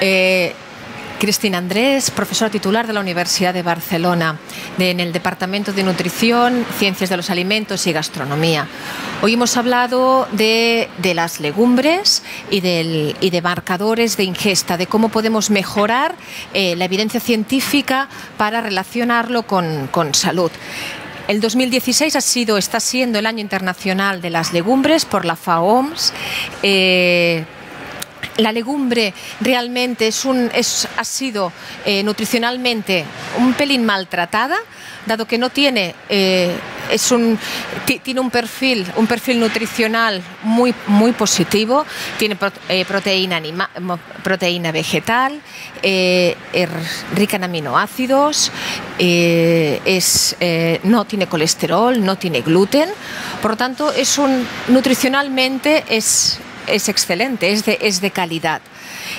Eh, Cristina Andrés, profesora titular de la Universidad de Barcelona, en el Departamento de Nutrición, Ciencias de los Alimentos y Gastronomía. Hoy hemos hablado de, las legumbres y, de marcadores de ingesta, de cómo podemos mejorar eh, la evidencia científica para relacionarlo con, salud. El 2016 ha sido, está siendo el año internacional de las legumbres por la FAOMS. Eh, la legumbre realmente es un, ha sido eh, nutricionalmente un pelín maltratada, dado que no tiene, eh, es un, tiene un perfil, un perfil nutricional muy, muy positivo, tiene eh, proteína, proteína vegetal, es rica en aminoácidos, es, no tiene colesterol, no tiene gluten, por lo tanto es un, nutricionalmente es, es excelente, es de, es de calidad.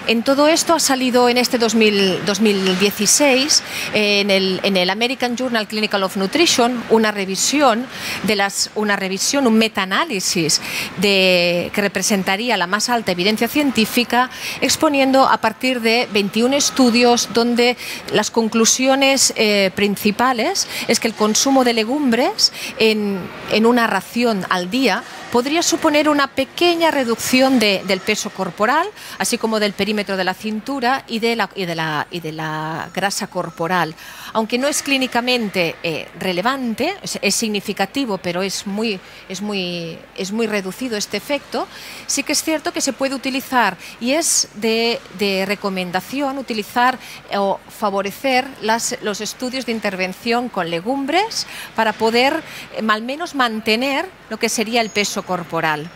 En todo esto ha salido en este 2016 en, el, en, el, American Journal Clinical of Nutrition una revisión de las una revisión un metaanálisis de que representaría la más alta evidencia científica exponiendo a partir de 21 estudios donde las conclusiones eh, principales es que el consumo de legumbres en, en una ración al día podría suponer una pequeña reducción del peso corporal, así como del perímetro de la cintura y de la, grasa corporal. Aunque no es clínicamente eh, relevante, es, significativo, pero es muy, reducido este efecto, sí que es cierto que se puede utilizar y es de, recomendación utilizar o favorecer los estudios de intervención con legumbres para poder eh, al menos mantener lo que sería el peso corporal.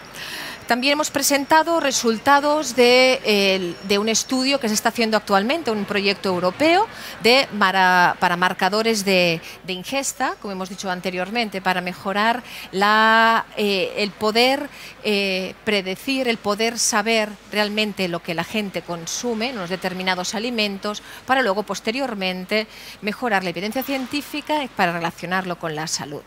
También hemos presentado resultados de, un estudio que se está haciendo actualmente, un proyecto europeo de, para, marcadores de, ingesta, como hemos dicho anteriormente, para mejorar eh, el poder eh, predecir, el poder saber realmente lo que la gente consume en los determinados alimentos, para luego posteriormente mejorar la evidencia científica para relacionarlo con la salud.